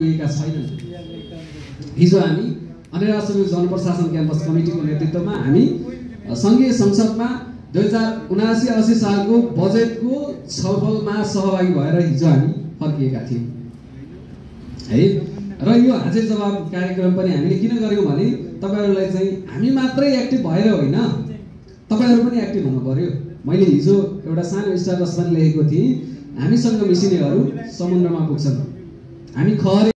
पुगेका छैनन्। हिजो हामी अनिराश्रमिक जनप्रशासन क्याम्पस कमिटीको नेतृत्वमा हामी सङ्घीय संसदमा दुई हजार उनासी असी सालको बजेटको छलफलमा सहभागी भएर हिजो हामी फर्किएका थियौँ। है? र यो हाजिर जवाब कार्यक्रम पनि हामीले किन गऱ्यौँ भने तपाईँहरूलाई चाहिँ हामी मात्रै एक्टिभ भएर होइन तपाईँहरू पनि एक्टिभ हुनु पर्यो। मैले हिजो एउटा सानो स्ट्याटस पनि लेखेको थिएँ हामीसँग मिसिनेहरू समुद्रमा पुग्छन्। हामी खहरे